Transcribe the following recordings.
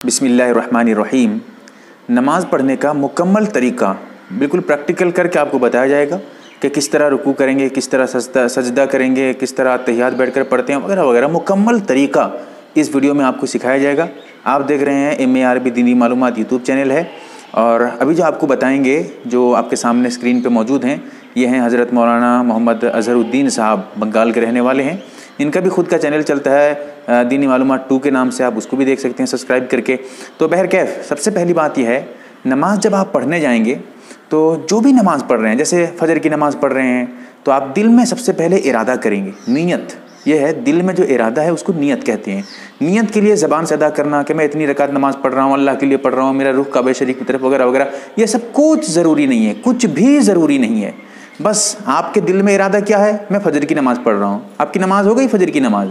बिसमीम नमाज़ पढ़ने का मुकम्मल तरीका, बिल्कुल प्रैक्टिकल करके आपको बताया जाएगा कि किस तरह रुकू करेंगे, किस तरह सजदा सजदा करेंगे, किस तरह तहियात बैठ कर पढ़ते हैं वगैरह वगैरह। मुकम्मल तरीका इस वीडियो में आपको सिखाया जाएगा। आप देख रहे हैं एम ए आर बी दीनी मालूम यूट्यूब चैनल है और अभी जो आपको बताएँगे, जो आपके सामने स्क्रीन पर मौजूद हैं, ये हैं हज़रत मौलाना मोहम्मद अज़हरुद्दीन साहब, बंगाल के रहने वाले हैं। इनका भी खुद का चैनल चलता है दीनी मालूम टू के नाम से, आप उसको भी देख सकते हैं, सब्सक्राइब करके। तो बहर कैफ, सबसे पहली बात यह है, नमाज़ जब आप पढ़ने जाएँगे तो जो भी नमाज़ पढ़ रहे हैं, जैसे फजर की नमाज़ पढ़ रहे हैं तो आप दिल में सबसे पहले इरादा करेंगे, नीयत। यह है, दिल में जो इरादा है, उसको नीयत कहते हैं। नीयत के लिए ज़बान से अदा करना, कि मैं इतनी रकात नमाज़ पढ़ रहा हूँ, अल्लाह के लिए पढ़ रहा हूँ, मेरा रुख काबे शरीफ की तरफ़ वगैरह वगैरह ये सब कुछ ज़रूरी नहीं है, कुछ भी ज़रूरी नहीं है। बस आपके दिल में इरादा क्या है? मैं फजर की नमाज़ पढ़ रहा हूँ। आपकी नमाज़ हो गई फजर की नमाज़?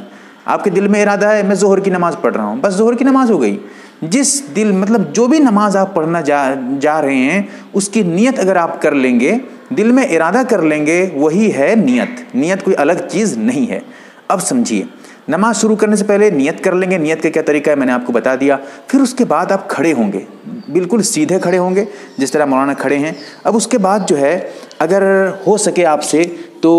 आपके दिल में इरादा है, मैं जोहर की नमाज़ पढ़ रहा हूँ। बस जोहर की नमाज़ हो गई। जिस दिल मतलब जो भी नमाज़ आप पढ़ना जा जा रहे हैं, उसकी नीयत अगर आप कर लेंगे, दिल में इरादा कर लेंगे, वही है नीयत। नीयत कोई अलग चीज़ नहीं है। अब समझिए, नमाज़ शुरू करने से पहले नियत कर लेंगे। नियत का क्या तरीका है? मैंने आपको बता दिया। फिर उसके बाद आप खड़े होंगे। बिल्कुल सीधे खड़े होंगे, जिस तरह मौलाना खड़े हैं। अब उसके बाद जो है, अगर हो सके आपसे तो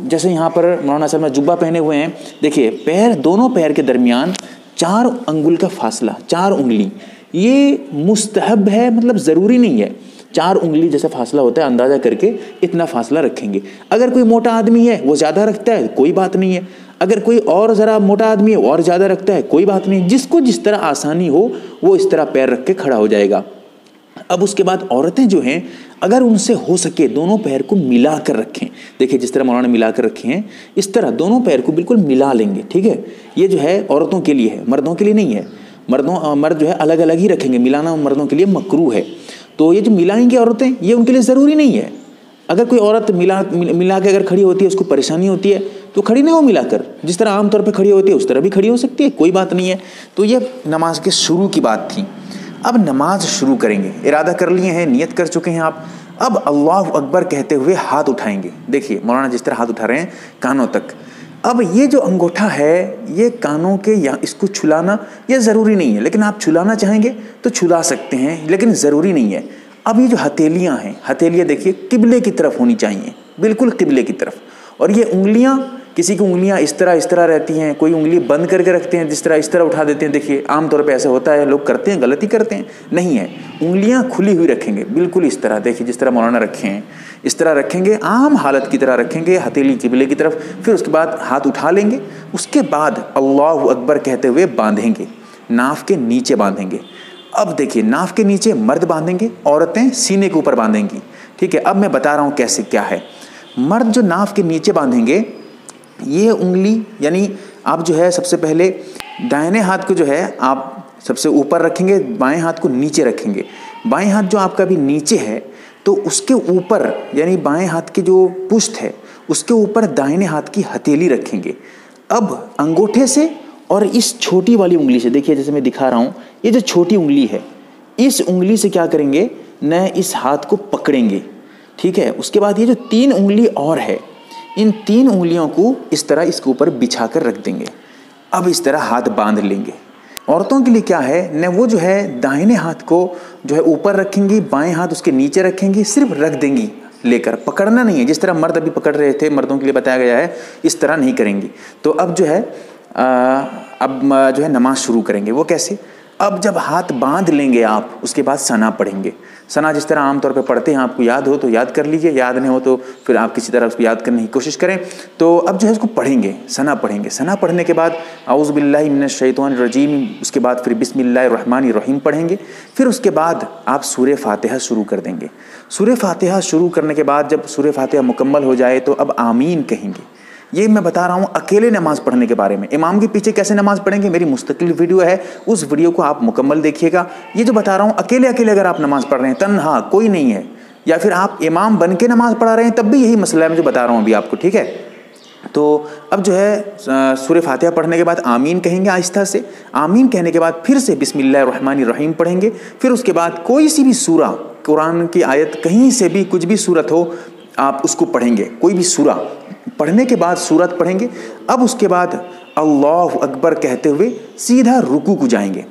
जैसे यहाँ पर मौलाना साहब जुब्बा पहने हुए हैं, देखिए, पैर, दोनों पैर के दरमियान चार अंगुल का फासला, चार उंगली। ये मुस्तहब है मतलब ज़रूरी नहीं है। चार उंगली जैसा फासला होता है, अंदाज़ा करके इतना फासला रखेंगे। अगर कोई मोटा आदमी है, वो ज़्यादा रखता है, कोई बात नहीं है। अगर कोई और ज़रा मोटा आदमी और ज़्यादा रखता है, कोई बात नहीं। जिसको जिस तरह आसानी हो, वो इस तरह पैर रख के खड़ा हो जाएगा। अब उसके बाद औरतें जो हैं, अगर उनसे हो सके, दोनों पैर को मिला कर रखें। देखिए, जिस तरह मौलाना मिला कर रखे हैं, इस तरह दोनों पैर को बिल्कुल मिला लेंगे, ठीक है? ये जो है, औरतों के लिए है, मर्दों के लिए नहीं है। मर्दों मर्द जो है अलग अलग ही रखेंगे। मिलाना मर्दों के लिए मकरू है। तो ये जो मिलाएँगे औरतें, ये उनके लिए ज़रूरी नहीं है। अगर कोई औरत मिला मिला के अगर खड़ी होती है, उसको परेशानी होती है तो खड़ी नहीं हो मिलाकर। जिस तरह आमतौर पर खड़ी होती है, उस तरह भी खड़ी हो सकती है, कोई बात नहीं है। तो ये नमाज़ के शुरू की बात थी। अब नमाज़ शुरू करेंगे। इरादा कर लिए हैं, नियत कर चुके हैं आप। अब अल्लाह अकबर कहते हुए हाथ उठाएँगे। देखिए, मौलाना जिस तरह हाथ उठा रहे हैं, कानों तक। अब ये जो अंगूठा है, ये कानों के या इसको छुलाना, ये ज़रूरी नहीं है। लेकिन आप छुलाना चाहेंगे तो छुला सकते हैं, लेकिन ज़रूरी नहीं है। अब ये जो हथेलियाँ हैं, हथेलियाँ देखिए, किबले की तरफ़ होनी चाहिए। बिल्कुल किबले की तरफ़। और ये उंगलियाँ किसी की उंगलियाँ इस तरह इस तरह रहती हैं, कोई उंगली बंद करके रखते हैं, जिस तरह, इस तरह उठा देते हैं, देखिए, आमतौर पे ऐसे होता है, लोग करते हैं, गलती करते हैं, नहीं है, उंगलियाँ खुली हुई रखेंगे, बिल्कुल इस तरह, देखिए, जिस तरह मौलाना रखे हैं, इस तरह रखेंगे, आम हालत की तरह रखेंगे, हथेली किबले की तरफ़, फिर उसके बाद हाथ उठा लेंगे, उसके बाद अल्लाह अकबर कहते हुए बांधेंगे, नाफ के नीचे बांधेंगे, अब देखिए, नाफ के नीचे मर्द बांधेंगे, औरतें सीने के ऊपर बांधेंगी, ठीक है, अब मैं बता रहा हूँ कैसे क्या है, मर्द जो नाफ के नीचे बांधेंगे ये उंगली, यानी आप जो है सबसे पहले दाहिने हाथ को जो है आप सबसे ऊपर रखेंगे, बाएँ हाथ को नीचे रखेंगे। बाएँ हाथ जो आपका भी नीचे है तो उसके ऊपर, यानी बाएँ हाथ की जो पुष्ट है, उसके ऊपर दाहिने हाथ की हथेली रखेंगे। अब अंगूठे से और इस छोटी वाली उंगली से, देखिए जैसे मैं दिखा रहा हूँ, ये जो छोटी उंगली है, इस उंगली से क्या करेंगे, न इस हाथ को पकड़ेंगे। ठीक है, उसके बाद ये जो तीन उंगली और है इन तीन उंगलियों को इस तरह इसके ऊपर बिछा कर रख देंगे। अब इस तरह हाथ बाँध लेंगे। औरतों के लिए क्या है? न वो जो है दाहिने हाथ को जो है ऊपर रखेंगी बाएँ हाथ उसके नीचे रखेंगी सिर्फ़ रख देंगी लेकर। पकड़ना नहीं है। जिस तरह मर्द अभी पकड़ रहे थे मर्दों के लिए बताया गया है इस तरह नहीं करेंगी। तो अब जो है आ, अब जो है नमाज़ शुरू करेंगे। वो कैसे? अब जब हाथ बाँध लेंगे आप, उसके बाद सना पढ़ेंगे। सना जिस तरह आमतौर पर पढ़ते हैं, आपको याद हो तो याद कर लीजिए, याद नहीं हो तो फिर आप किसी तरह उसको याद करने की कोशिश करें। तो अब जो है उसको पढ़ेंगे, सना पढ़ेंगे। सना पढ़ने के बाद आउज़बिल्लिमिनशैतरजीम उसके बाद फिर बिसमीम पढ़ेंगे। फिर उसके बाद आप सूर फातिहा शुरू कर देंगे। सूर्य फातिहा शुरू करने के बाद जब सूर फातिहा मुकम्मल हो जाए तो अब आमीन कहेंगे। ये मैं बता रहा हूँ, अकेले नमाज़ पढ़ने के बारे में। इमाम के पीछे कैसे नमाज़ पढ़ेंगे? मेरी मुस्तकिल वीडियो है, उस वीडियो को आप मुकम्मल देखिएगा। ये जो बता रहा हूँ अकेले अकेले अगर आप नमाज़ पढ़ रहे हैं, तनहा, कोई नहीं है। या फिर आप इमाम बन के नमाज़ पढ़ा रहे हैं, तब भी यही मसला है, मैं जो बता रहा हूँ अभी आपको, ठीक है? तो अब जो है सूर्य फातिहा पढ़ने के बाद आमीन कहेंगे आहिस्ता से। आमीन कहने के बाद फिर से बिस्मिल्लाहिर्रहमानिर्रहीम पढ़ेंगे। फिर उसके बाद कोई सी भी सूरा कुरान की आयत कहीं से भी कुछ भी सूरत हो आप उसको पढ़ेंगे, कोई भी सूरा। पढ़ने के बाद सूरत पढ़ेंगे, अब उसके बाद अल्लाह अकबर कहते हुए सीधा रुकू को जाएँगे।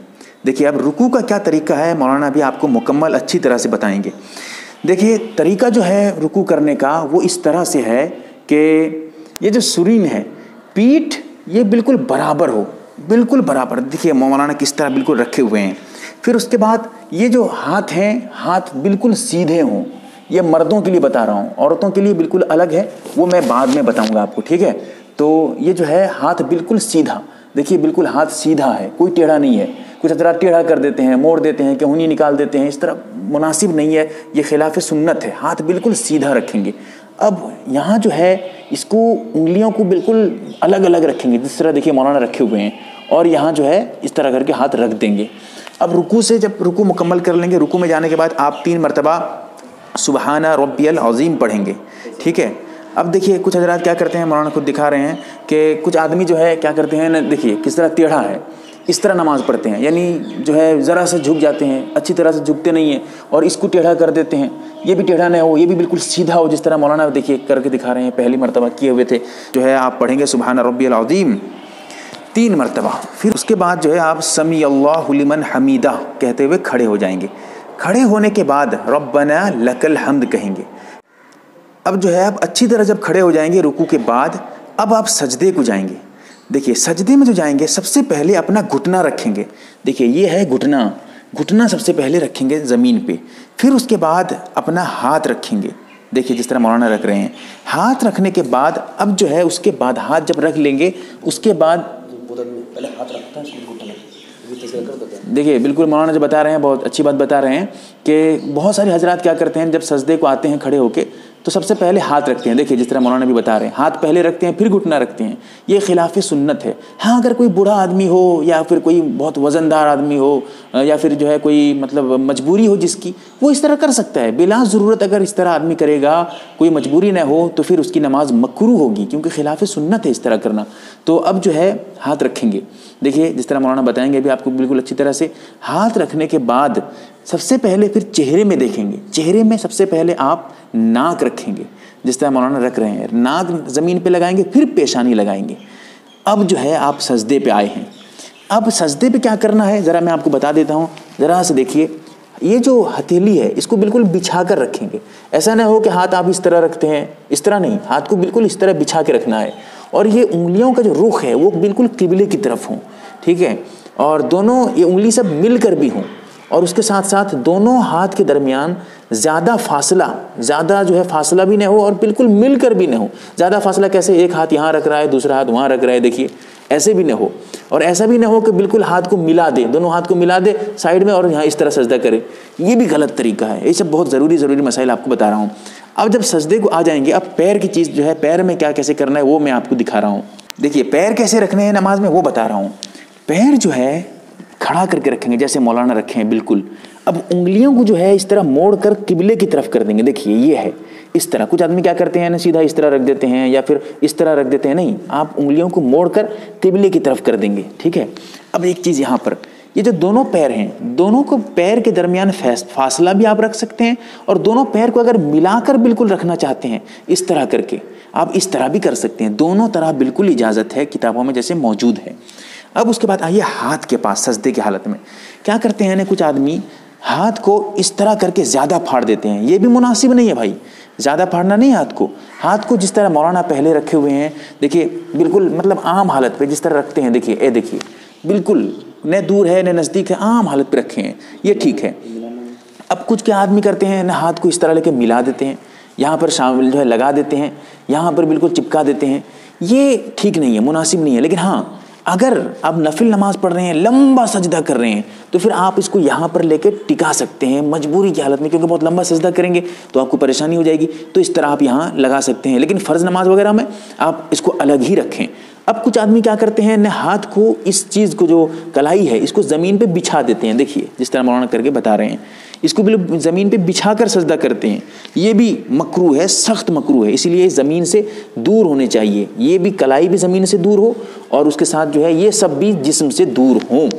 देखिए, अब रुकू का क्या तरीका है, मौलाना भी आपको मुकम्मल अच्छी तरह से बताएँगे। देखिए, तरीका जो है रुकू करने का, वो इस तरह से है कि ये जो सुरीन है, पीठ ये बिल्कुल बराबर हो, बिल्कुल बराबर। देखिए, मौलाना किस तरह बिल्कुल रखे हुए हैं। फिर उसके बाद ये जो हाथ हैं, हाथ बिल्कुल सीधे हों। ये मर्दों के लिए बता रहा हूँ, औरतों के लिए बिल्कुल अलग है, वो मैं बाद में बताऊँगा आपको, ठीक है? तो ये जो है, हाथ बिल्कुल सीधा, देखिए बिल्कुल हाथ सीधा है, कोई टेढ़ा नहीं है, कुछ हजरात टेढ़ा कर देते हैं, मोड़ देते हैं कहुनी निकाल देते हैं, इस तरह मुनासिब नहीं है, ये खिलाफ सुन्नत है, हाथ बिल्कुल सीधा रखेंगे। अब यहाँ जो है, इसको उंगलियों को बिल्कुल अलग अलग रखेंगे, जिस तरह देखिए मौलाना रखे हुए हैं, और यहाँ जो है, इस तरह करके हाथ रख देंगे। अब रुकू से जब रुकू मुकम्मल कर लेंगे, रुकू में जाने के बाद आप तीन मरतबा सुबहाना रबियल अज़ीम पढ़ेंगे। ठीक है? अब देखिए, कुछ हजरात क्या करते हैं, मौलाना खुद दिखा रहे हैं कि कुछ आदमी जो है, क्या करते हैं, ना देखिए, किस तरह टेढ़ा है, इस तरह नमाज़ पढ़ते हैं। यानी जो है, ज़रा से झुक जाते हैं, अच्छी तरह से झुकते नहीं हैं और इसको टेढ़ा कर देते हैं। ये भी टेढ़ा नहीं हो, ये भी बिल्कुल सीधा हो, जिस तरह मौलाना देखिए, करके दिखा रहे हैं, पहली मरतबा किए हुए थे। जो है, आप पढ़ेंगे, सुबहाना रबी अज़ीम। तीन मरतबा। फिर उसके बाद जो है, आप समी अल्लाहमन हमीदा कहते हुए खड़े हो जाएँगे। खड़े होने के बाद रब्बना लकल हमद कहेंगे। अब जो है, आप अच्छी तरह जब खड़े हो जाएँगे रुकू के बाद, अब आप सजदे को जाएँगे। देखिए, सजदे में जो जाएँगे, सबसे पहले अपना घुटना रखेंगे। देखिए, ये है घुटना। घुटना सबसे पहले रखेंगे ज़मीन पे। फिर उसके बाद अपना हाथ रखेंगे। देखिए, जिस तरह मौलाना रख रहे हैं। हाथ रखने के बाद, अब जो है, उसके बाद हाथ जब रख लेंगे, उसके बाद पहले हाथ रखता है देखिए, बिल्कुल मौलाना जो बता रहे हैं, बहुत अच्छी बात बता रहे हैं कि बहुत सारे हजरात क्या करते हैं, जब सजदे को आते हैं खड़े होके तो सबसे पहले हाथ रखते हैं। देखिए, जिस तरह मौलाना भी बता रहे हैं, हाथ पहले रखते हैं, फिर घुटना रखते हैं। ये खिलाफ सुन्नत है। हाँ अगर कोई बूढ़ा आदमी हो, या फिर कोई बहुत वज़नदार आदमी हो, या फिर जो है कोई मतलब मजबूरी हो जिसकी, वो इस तरह कर सकता है। बिला ज़रूरत अगर इस तरह आदमी करेगा, कोई मजबूरी न हो तो फिर उसकी नमाज़ मकरू होगी, क्योंकि खिलाफ सुन्नत है इस तरह करना। तो अब जो है, हाथ रखेंगे। देखिए, जिस तरह मौलाना बताएँगे, अभी आपको बिल्कुल अच्छी तरह से, हाथ रखने के बाद सबसे पहले फिर चेहरे में देखेंगे। चेहरे में सबसे पहले आप नाक रखेंगे, जिस तरह मौलाना रख रहे हैं। नाक ज़मीन पे लगाएँगे, फिर पेशानी लगाएँगे। अब जो है आप सजदे पे आए हैं। अब सजदे पे क्या करना है? ज़रा मैं आपको बता देता हूँ। ज़रा से देखिए। ये जो हथेली है, इसको बिल्कुल बिछा कर रखेंगे। ऐसा ना हो कि हाथ आप इस तरह रखते हैं। इस तरह नहीं, हाथ को बिल्कुल इस तरह बिछा के रखना है। और ये उंगलियों का जो रुख है, वो बिल्कुल किबले की तरफ़ हों। ठीक है? और दोनों ये उंगली सब मिलकर भी हों। और उसके साथ साथ दोनों हाथ के दरमियान ज़्यादा फासला, ज़्यादा जो है फासला भी ना हो और बिल्कुल मिलकर भी ना हो। ज़्यादा फासला कैसे? एक हाथ यहाँ रख रहा है, दूसरा हाथ वहाँ रख रहा है, देखिए, ऐसे भी ना हो। और ऐसा भी ना हो कि बिल्कुल हाथ को मिला दे, दोनों हाथ को मिला दे, साइड में और यहाँ इस तरह सजदा करे। ये भी गलत तरीका है। ये सब बहुत ज़रूरी ज़रूरी मसाइल आपको बता रहा हूँ। अब जब सजदे को आ जाएँगे, अब पैर की चीज़ जो है, पैर में क्या कैसे करना है, वो मैं आपको दिखा रहा हूँ। देखिए, पैर कैसे रखने हैं नमाज़ में, वो बता रहा हूँ। पैर जो है खड़ा करके रखेंगे, जैसे मौलाना रखे हैं, बिल्कुल। अब उंगलियों को जो है इस तरह मोड़ कर किबले की तरफ़ कर देंगे। देखिए, ये है। इस तरह कुछ आदमी क्या करते हैं ना, सीधा इस तरह रख देते हैं या फिर इस तरह रख देते हैं? नहीं, आप उंगलियों को मोड़ कर किबले की तरफ़ कर देंगे, ठीक है? अब एक चीज़ यहाँ पर। ये जो दोनों पैर हैं, दोनों को पैर के दरमियान फासला भी आप रख सकते हैं और दोनों पैर को अगर मिलाकर बिल्कुल रखना चाहते हैं, इस तरह करके, आप इस तरह भी कर सकते हैं। दोनों तरह बिल्कुल इजाज़त है किताबों में जैसे मौजूद है। अब उसके बाद आइए हाथ के पास, सजदे की हालत में। क्या करते हैं कुछ आदमी? हाथ को इस तरह करके ज़्यादा फाड़ देते हैं। ये भी मुनासिब नहीं है भाई। ज़्यादा फाड़ना नहीं हाथ को। हाथ को जिस तरह मौलाना पहले रखे हुए हैं, देखिए, बिल्कुल मतलब आम हालत पे जिस तरह रखते हैं, देखिए, ए, देखिए, बिल्कुल, न दूर है, न नज़दीक है, आम हालत पे रखे हैं। ये ठीक है। अब कुछ क्या आदमी करते हैं, न हाथ को इस तरह लेके मिला देते हैं। यहाँ पर शामिल जो है लगा देते हैं। यहाँ पर बिल्कुल चिपका देते हैं। ये ठीक नहीं है, मुनासिब नहीं है। लेकिन हाँ अगर आप नफिल नमाज़ पढ़ रहे हैं, लंबा सजदा कर रहे हैं तो फिर आप इसको यहाँ पर लेकर टिका सकते हैं, मजबूरी की हालत में, क्योंकि बहुत लंबा सजदा करेंगे तो आपको परेशानी हो जाएगी। तो इस तरह आप यहाँ लगा सकते हैं। लेकिन फ़र्ज़ नमाज़ वगैरह में आप इसको अलग ही रखें। अब कुछ आदमी क्या करते हैं न हाथ को, इस चीज़ को जो कलाई है, इसको ज़मीन पर बिछा देते हैं। देखिए, जिस तरह मौलाना करके बता रहे हैं। इसको बिल्कुल ज़मीन पे बिछा कर सजदा करते हैं। ये भी मकरू है, सख्त मकरू है, इसीलिए ज़मीन से दूर होने चाहिए। ये भी कलाई भी ज़मीन से दूर हो और उसके साथ जो है ये सब भी जिसम से दूर हों।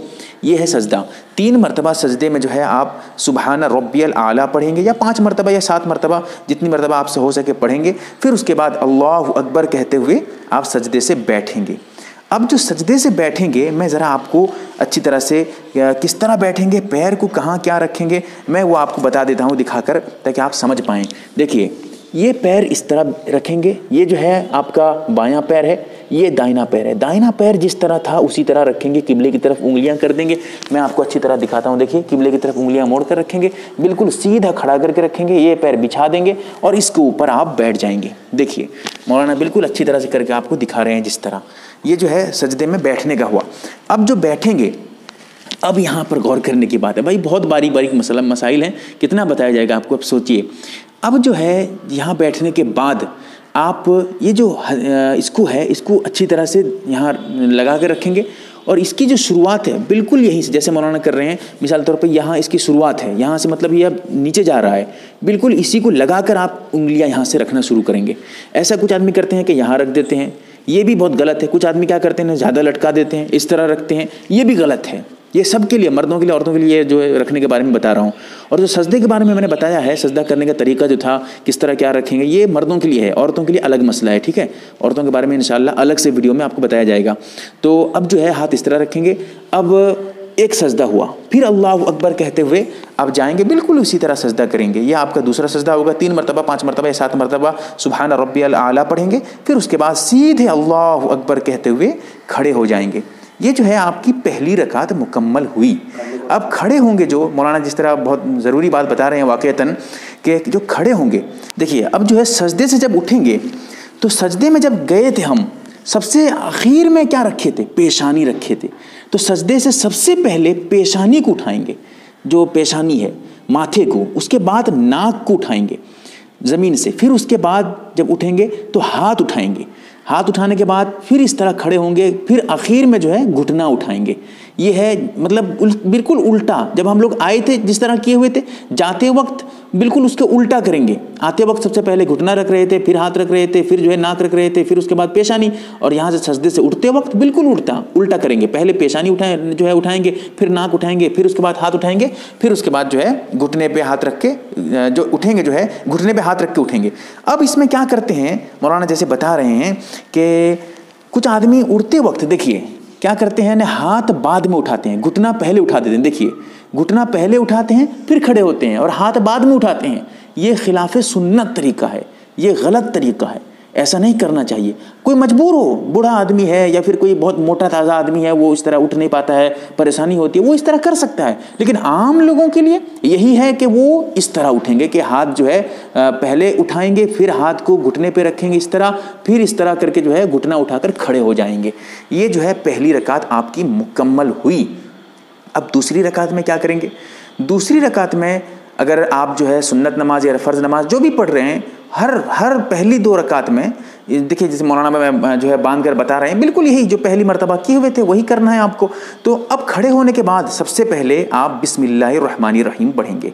ये है सजदा। तीन मरतबा सजदे में जो है आप सुबहाना रबियल आला पढ़ेंगे या पाँच मरतबा या सात मरतबा, जितनी मरतबा आपसे हो सके पढ़ेंगे। फिर उसके बाद अल्लाह अकबर कहते हुए आप सजदे से बैठेंगे। अब जो सजदे से बैठेंगे, मैं ज़रा आपको अच्छी तरह से किस तरह बैठेंगे, पैर को कहाँ क्या रखेंगे, मैं वो आपको बता देता हूँ, दिखाकर, ताकि आप समझ पाएँ। देखिए, ये पैर इस तरह रखेंगे, ये जो है आपका बायां पैर है, ये दाहिना पैर है। दाहिना पैर जिस तरह था, उसी तरह रखेंगे किबले की तरफ़ उंगलियाँ कर देंगे। मैं आपको अच्छी तरह दिखाता हूँ, देखिए किबले की तरफ़ उंगलियाँ मोड़ कर रखेंगे, बिल्कुल सीधा खड़ा करके रखेंगे, ये पैर बिछा देंगे, और इसके ऊपर आप बैठ जाएँगे। देखिए, मौलाना बिल्कुल अच्छी तरह से करके आपको दिखा रहे हैं जिस तरह। ये जो है सजदे में बैठने का हुआ। अब जो बैठेंगे, अब यहाँ पर गौर करने की बात है। भाई, बहुत बारीक बारीक मसला, मसाइल हैं। कितना बताया जाएगा आपको? अब सोचिए। अब जो है, यहाँ बैठने के बाद आप ये जो इसको है, इसको अच्छी तरह से यहाँ लगा कर रखेंगे। और इसकी जो शुरुआत है, बिल्कुल यहीं से, जैसे मौलाना कर रहे हैं, मिसाल तौर पर यहाँ इसकी शुरुआत है। यहाँ से मतलब ये अब नीचे जा रहा है। बिल्कुल इसी को लगाकर आप उंगलियाँ यहाँ से रखना शुरू करेंगे। ऐसा कुछ आदमी करते हैं कि यहाँ रख देते हैं। ये भी बहुत गलत है। कुछ आदमी क्या करते हैं ज़्यादा लटका देते हैं, इस तरह रखते हैं। ये भी गलत है। ये सब के लिए, मर्दों के लिए, औरतों के लिए जो है रखने के बारे में बता रहा हूँ। और जो सजदे के बारे में मैंने बताया है, सजदा करने का तरीका जो था, किस तरह क्या रखेंगे, ये मर्दों के लिए है। औरतों के लिए अलग मसला है, ठीक है? औरतों के बारे में इन अलग से वीडियो में आपको बताया जाएगा। तो अब जो है, हाथ इस तरह रखेंगे। अब एक सजदा हुआ। फिर अल्लाह अकबर कहते हुए, आप जाएँगे, बिल्कुल उसी तरह सजदा करेंगे। यह आपका दूसरा सजदा होगा। तीन मरतबा, पाँच मरतबा या सात मरतबा सुबहान रब्बी आला पढ़ेंगे। फिर उसके बाद सीधे अल्लाह अकबर कहते हुए खड़े हो जाएँगे। ये जो है, आपकी पहली रकात मुकम्मल हुई। अब खड़े होंगे जो, मौलाना जिस तरह बहुत ज़रूरी बात बता रहे हैं वाक़ता कि जो खड़े होंगे। देखिए, अब जो है, सजदे से जब उठेंगे तो सजदे में जब गए थे हम, सबसे आखिर में क्या रखे थे? पेशानी रखे थे। तो सजदे से सबसे पहले पेशानी को उठाएँगे। जो पेशानी है, माथे को, उसके बाद नाक को उठाएँगे, ज़मीन से। फिर उसके बाद जब उठेंगे तो हाथ उठाएँगे। हाथ उठाने के बाद फिर इस तरह खड़े होंगे, फिर आखिर में जो है, घुटना उठाएँगे। ये है मतलब उल, बिल्कुल उल्टा। जब हम लोग आए थे जिस तरह किए हुए थे जाते वक्त बिल्कुल उसके उल्टा करेंगे। आते वक्त सबसे पहले घुटना रख रहे थे फिर हाथ रख रहे थे फिर जो है नाक रख रहे थे फिर उसके बाद पेशानी। और यहाँ से सजदे से उठते वक्त बिल्कुल उल्टा उल्टा करेंगे। पहले पेशानी उठाए जो है उठाएँगे फिर नाक उठाएँगे फिर उसके बाद हाथ उठाएँगे फिर उसके बाद जो है घुटने पर हाथ रख के जो उठेंगे जो है घुटने पर हाथ रख के उठेंगे। अब इसमें क्या करते हैं मौलाना जैसे बता रहे हैं कि कुछ आदमी उड़ते वक्त देखिए क्या करते हैं ना हाथ बाद में उठाते हैं, घुटना पहले उठा देते हैं। देखिए, घुटना पहले उठाते हैं, फिर खड़े होते हैं और हाथ बाद में उठाते हैं। ये खिलाफ सुन्नत तरीका है, ये गलत तरीका है। ऐसा नहीं करना चाहिए। कोई मजबूर हो, बूढ़ा आदमी है या फिर कोई बहुत मोटा ताज़ा आदमी है, वो इस तरह उठ नहीं पाता है, परेशानी होती है, वो इस तरह कर सकता है। लेकिन आम लोगों के लिए यही है कि वो इस तरह उठेंगे कि हाथ जो है पहले उठाएँगे, फिर हाथ को घुटने पे रखेंगे इस तरह, फिर इस तरह करके जो है घुटना उठाकर खड़े हो जाएँगे। ये जो है पहली रकात आपकी मुकम्मल हुई। अब दूसरी रकात में क्या करेंगे? दूसरी रकात में अगर आप जो है सुन्नत नमाज़ या फ़र्ज़ नमाज़ जो भी पढ़ रहे हैं हर हर पहली दो रकात में देखिए जैसे मौलाना जो है बाँध कर बता रहे हैं, बिल्कुल यही जो पहली मरतबा किए हुए थे, वही करना है आपको। तो अब खड़े होने के बाद सबसे पहले आप बिसमिल्लर रहीम पढ़ेंगे।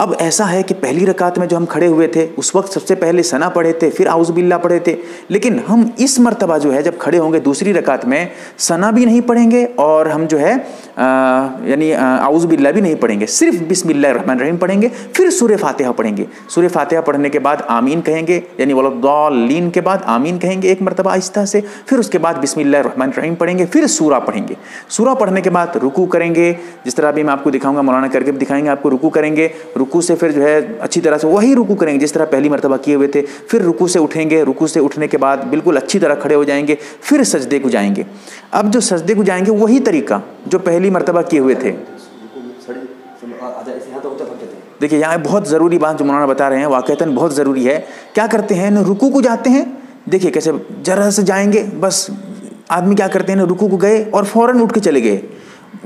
अब ऐसा है कि पहली रकात में जो हम खड़े हुए थे, उस वक्त सबसे पहले सना पढ़े थे, फिर आउज़बिल्ला पढ़े थे। लेकिन हम इस मरतबा जो है, जब खड़े होंगे दूसरी रकात में, सना भी नहीं पढ़ेंगे और हम जो है यानी आउज़बिल्ला भी नहीं पढ़ेंगे। सिर्फ़ बिस्मिल्लाह रहीम पढ़ेंगे, फिर सूर्य फातिहा पढ़ेंगे। सूर्य फातिहा पढ़ने के बाद आमीन कहेंगे, यानी वलद्दीन के बाद आमीन कहेंगे एक मरतबा आहिस्ता से, फिर उसके बाद बिस्मिल्लाह रहीम पढ़ेंगे, फिर सूरा पढ़ेंगे। सूरा पढ़ने के बाद रुकू करेंगे, जिस तरह अभी मैं आपको दिखाऊँगा, मौलाना करके दिखाएँगे आपको, रुकू करेंगे। रुकू रुकू से फिर जो है अच्छी तरह से वही रुकू करेंगे, जिस तरह पहली मरतबा किए हुए थे, फिर रुकू से उठेंगे, रुकू से उठने के बाद बिल्कुल अच्छी तरह खड़े हो जाएँगे, फिर सजदे को जाएँगे अब जो सजदे को जाएँगे वही तरीका जो पहली मरतबा किए हुए थे। देखिए, यहाँ बहुत ज़रूरी बात जो मौलाना बता रहे हैं वाक़ता बहुत ज़रूरी है। क्या करते हैं? ना रुकू को जाते हैं। देखिए, कैसे जरा से जाएँगे, बस आदमी क्या करते हैं? ना रुकू को गए और फ़ौरन उठ के चले गए।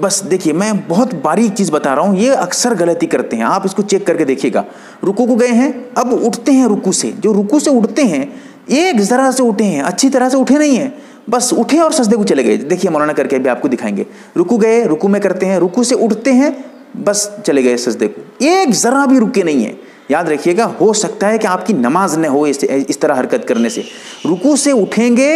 बस देखिए, मैं बहुत बारीक चीज़ बता रहा हूँ, ये अक्सर गलती करते हैं। आप इसको चेक करके देखिएगा। रुकू को गए हैं, अब उठते हैं रुकू से। जो रुकू से उठते हैं, एक ज़रा से उठे हैं, अच्छी तरह से उठे नहीं हैं, बस उठे और सजदे को चले गए। देखिए, मौलाना करके अभी आपको दिखाएँगे। रुकू गए, रुकू में करते हैं, रुकू से उठते हैं, बस चले गए सजदे को एक ज़रा भी रुके नहीं है। याद रखिएगा हो सकता है कि आपकी नमाज़ न हो इस, इस तरह हरकत करने से। रुकू से उठेंगे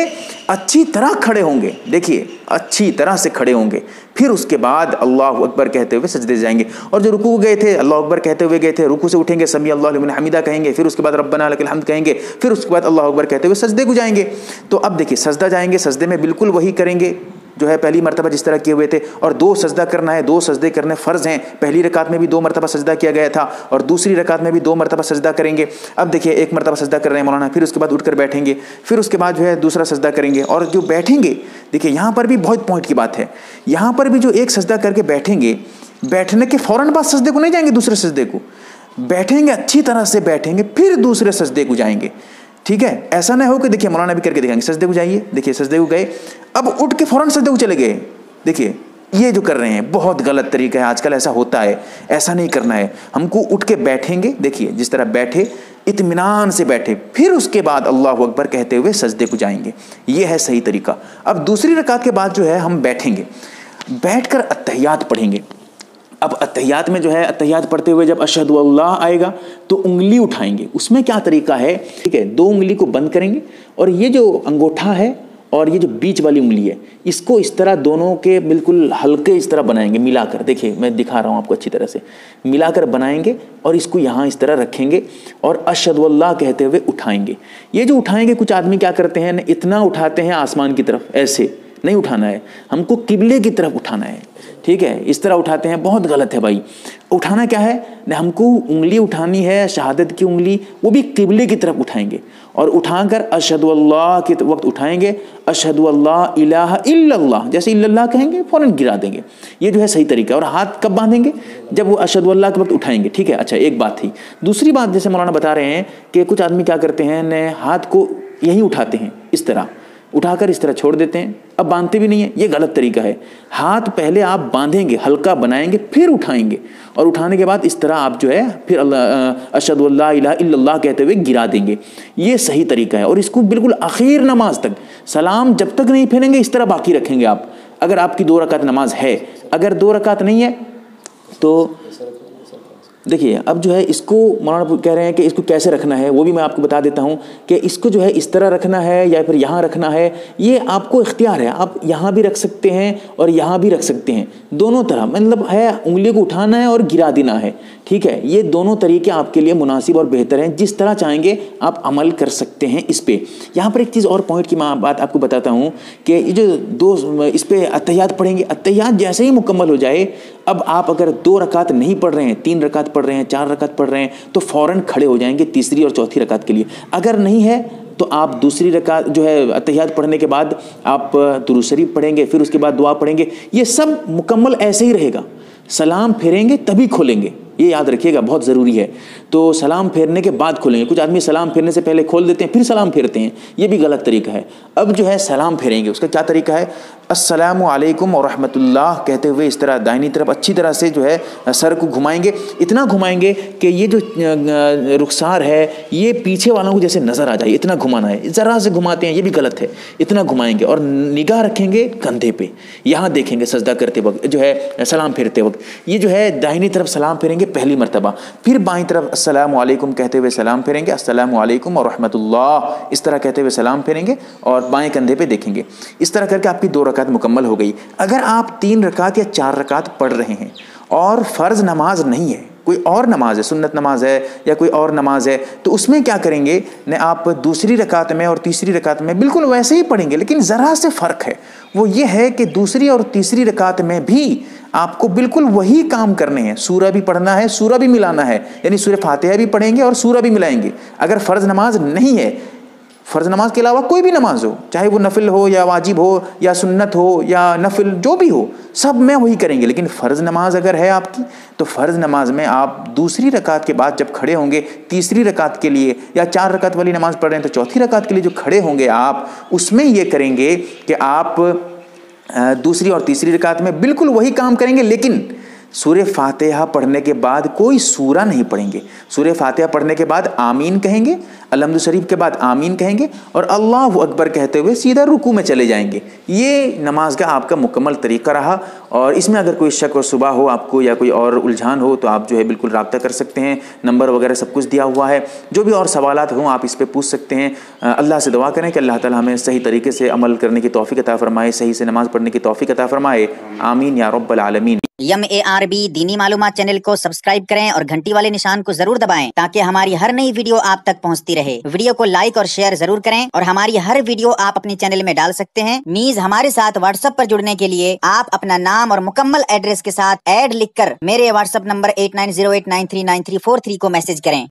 अच्छी तरह खड़े होंगे। देखिए अच्छी तरह से खड़े होंगे। फिर उसके बाद अल्लाह अकबर कहते हुए सजदे जाएँगे। और जो रुकू गए थे अल्लाह अकबर कहते हुए गए थे रुकू से उठेंगे समी अल्लाह हमीदा कहेंगे। फिर उसके बाद रब्बना हमद कहेंगे। फिर उसके बाद अल्लाह अकबर कहते हुए सजदे को जाएँगे तो अब देखिए सजदा जाएँगे सजदे में बिल्कुल वही करेंगे। जो है पहली मरतबा जिस तरह किए हुए थे, और दो सजदा करना है, दो सजदे करने फ़र्ज़ हैं। पहली रकात में भी दो मरतबा सजदा किया गया था, और दूसरी रकात में भी दो मरतबा सजदा करेंगे। अब देखिए, एक मरतबा सजदा कर रहे हैं मौलाना, फिर उसके बाद उठकर बैठेंगे, फिर उसके बाद जो है दूसरा सजदा करेंगे, और जो बैठेंगे, देखिए, यहाँ पर भी बहुत पॉइंट की बात है। यहाँ पर भी जो एक सजदा करके बैठेंगे, बैठने के फ़ौरन बाद सजदे को नहीं जाएँगे, दूसरे सजदे को। बैठेंगे, अच्छी तरह से बैठेंगे, फिर दूसरे सजदे को जाएँगे। ठीक है? ऐसा ना हो कि देखिए मौलाना भी करके दिखाएँगे। सजदे को जाइए। देखिए, सजदे को गए। अब उठ के फ़ौरन सजदे को चले गए। देखिए, ये जो कर रहे हैं, बहुत गलत तरीका है। आजकल ऐसा होता है। ऐसा नहीं करना है। हमको उठ के बैठेंगे। देखिए, जिस तरह बैठे इतमान से बैठे, फिर उसके बाद अल्लाह अकबर कहते हुए सजदे को जाएँगे। ये है सही तरीका। अब दूसरी रकात के बाद जो है, हम बैठेंगे। बैठकर अतहियात पढ़ेंगे। अब अतहियात में जो है अतहियात पढ़ते हुए जब अशहद अल्लाह आएगा तो उंगली उठाएँगे। उसमें क्या तरीका है? ठीक है, दो उंगली को बंद करेंगे और ये जो अंगूठा है और ये जो बीच वाली उंगली है, इसको इस तरह दोनों के बिल्कुल हल्के इस तरह बनाएँगे, मिलाकर। देखिए, मैं दिखा रहा हूँ आपको अच्छी तरह से। मिलाकर बनाएँगे और इसको यहाँ इस तरह रखेंगे और अशदुल्ला कहते हुए उठाएँगे। ये जो उठाएँगे, कुछ आदमी क्या करते हैं? इतना उठाते हैं आसमान की तरफ़, ऐसे। नहीं उठाना है। हमको किबले की तरफ़ उठाना है। ठीक है? इस तरह उठाते हैं। बहुत गलत है भाई। उठाना क्या है? हमको उंगली उठानी है, शहादत की उंगली, वो भी किबले की तरफ़ उठाएँगे। और उठाकर अशद के वक्त उठाएँगे। अशद इल्लल्लाह, जैसे इल्लल्लाह कहेंगे, फ़ौरन गिरा देंगे। ये जो है सही तरीका और हाथ कब बांधेंगे? जब वो अशद के वक्त उठाएँगे। ठीक है? अच्छा एक बात थी। दूसरी बात जैसे मौलाना बता रहे हैं कि कुछ आदमी क्या करते हैं? हाथ को यहीं उठाते हैं, इस तरह। उठाकर इस तरह छोड़ देते हैं। अब बांधते भी नहीं है, ये गलत तरीका है। हाथ पहले आप बांधेंगे, हल्का बनाएँगे, फिर उठाएँगे। और उठाने के बाद इस तरह आप जो है, फिर अल्लाह कहते हुए गिरा देंगे। ये सही तरीका है। और इसको बिल्कुल आखिर नमाज़ तक, सलाम जब तक नहीं फेरेंगे इस तरह बाकी रखेंगे आप। अगर आपकी दो रकात नमाज़ है, अगर दो रकात नहीं है तो देखिए, अब जो है इसको मौलाना कह रहे हैं कि इसको कैसे रखना है, वो भी मैं आपको बता देता हूँ कि इसको जो है इस तरह रखना है या फिर यहाँ रखना है, ये आपको इख्तियार है। आप यहाँ भी रख सकते हैं और यहाँ भी रख सकते हैं। दोनों तरह मतलब है उंगली को उठाना है और गिरा देना है, ठीक है? ये दोनों तरीके आपके लिए मुनासिब और बेहतर हैं। जिस तरह चाहेंगे आप अमल कर सकते हैं इस पर यहाँ पर एक चीज़ और पॉइंट की मैं बात आपको बताता हूँ कि ये जो दो इस पर अतयात पढ़ेंगे अतयात जैसे ही मुकम्मल हो जाए अब आप अगर दो रकात नहीं पढ़ रहे हैं, तीन रकात पढ़ रहे हैं, चार रकात पढ़ रहे हैं तो फ़ौरन खड़े हो जाएँगे तीसरी और चौथी रकात के लिए। अगर नहीं है तो आप दूसरी रकात जो है अतहियात पढ़ने के बाद आप दूसरी पढ़ेंगे, फिर उसके बाद दुआ पढ़ेंगे। ये सब मुकम्मल ऐसे ही रहेगा। सलाम फेरेंगे, तभी खोलेंगे। ये याद रखिएगा, बहुत ज़रूरी है। तो सलाम फेरने के बाद खोलेंगे। कुछ आदमी सलाम फेरने से पहले खोल देते हैं, फिर सलाम फेरते हैं। ये भी गलत तरीका है। अब जो है, सलाम फेरेंगे। उसका क्या तरीका है? अस्सलाम वालेकुम और रहमतुल्लाह कहते हुए इस तरह दाहिनी तरफ़ अच्छी तरह से जो है, सर को घुमाएँगे। इतना घुमाएँगे कि ये जो रुखसार है, ये पीछे वालों को जैसे नज़र आ जाए। इतना घुमाना है। ज़रा से घुमाते हैं, ये भी गलत है। इतना घुमाएँगे और निगाह रखेंगे कंधे पे। यहाँ देखेंगे सजदा करते वक्त, जो है, सलाम फेरते वक्त। ये जो है, दाहिनी तरफ़ सलाम फेरेंगे पहली मरतबा। फिर बाई तरफ़ असलम कहते हुए सलाम फेरेंगे असलम और रहमतुल्लाह इस तरह कहते हुए सलाम फेरेंगे और बाएँ कंधे पे देखेंगे। इस तरह करके आपकी दो रकात मुकम्मल हो गई। अगर आप तीन रकात या चार रकात पढ़ रहे हैं और फ़र्ज़ नमाज़ नहीं है कोई और नमाज़ है, सुन्नत नमाज़ है या कोई और नमाज़ है तो उसमें क्या करेंगे? न आप दूसरी रकात में और तीसरी रकात में, बिल्कुल वैसे ही पढ़ेंगे, लेकिन ज़रा से फ़र्क है। वो ये है कि दूसरी और तीसरी रकात में भी आपको बिल्कुल वही काम करने हैं। सूरा भी पढ़ना है सूरा भी मिलाना है, यानी सूर्य फातह भी पढ़ेंगे और सूरा भी मिलाएँगे। अगर फ़र्ज़ नमाज़ नहीं है फ़र्ज़ नमाज़ के अलावा कोई भी नमाज़ हो, चाहे वो नफिल हो या वाजिब हो या सुन्नत हो या नफिल जो भी हो, सब में वही करेंगे। लेकिन फ़र्ज़ नमाज़ अगर है आपकी तो फ़र्ज़ नमाज़ में आप दूसरी रकात के बाद जब खड़े होंगे, तीसरी रकात के लिए या चार रकात वाली नमाज़ पढ़ रहे हैं तो चौथी रकात के लिए जो खड़े होंगे आप, उसमें ये करेंगे कि आप दूसरी और तीसरी रकात में बिल्कुल वही काम करेंगे, लेकिन सूर्य फातिहा पढ़ने के बाद कोई सूरा नहीं पढ़ेंगे। सूर्य फातिहा पढ़ने के बाद आमीन कहेंगे, अलहमद शरीफ के बाद आमीन कहेंगे और अल्लाह अकबर कहते हुए सीधा रुकू में चले जाएँगे। ये नमाज़ का आपका मुकम्मल तरीका रहा और इसमें अगर कोई शक और सुबह हो आपको या कोई और उलझान हो तो आप जो है बिल्कुल रबता कर सकते हैं। नंबर वगैरह सब कुछ दिया हुआ है। जो भी और सवाल हों आप इस पर पूछ सकते हैं। अल्लाह से दुआ करें कि अल्लाह ताला हमें सही तरीके से अमल करने की तोफ़ी अता फ़रमाए, सही से नमाज़ पढ़ने की तोफ़ी अता फ़रमाए। आमीन या रब्बल आलमीन। यम ए आर बी दीनी मालूम चैनल को सब्सक्राइब करें और घंटी वाले निशान को ज़रूर दबाएँ ताकि हमारी हर नई वीडियो आप तक पहुँचती रहे। वीडियो को लाइक और शेयर ज़रूर करें और हमारी हर वीडियो आप अपने चैनल में डाल सकते हैं। मीज हमारे साथ व्हाट्सएप पर जुड़ने के लिए आप अपना नाम और मुकम्मल एड्रेस के साथ एड लिख मेरे व्हाट्सएप नंबर एट को मैसेज करें।